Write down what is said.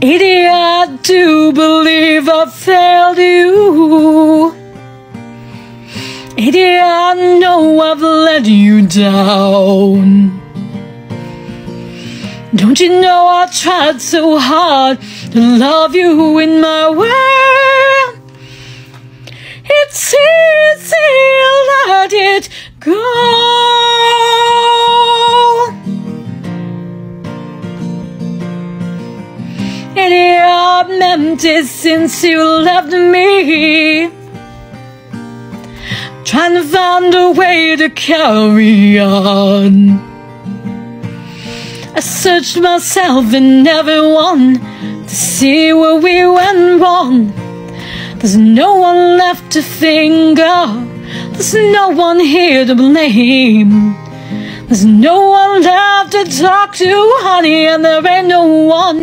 Adia, do believe I failed you. Adia, I know I've let you down. Don't you know I tried so hard to love you in my world? Adia, I'm empty since you left me. Trying to find a way to carry on. I searched myself and everyone to see where we went wrong. There's no one left to of. There's no one here to blame. There's no one left to talk to, honey, and there ain't no one.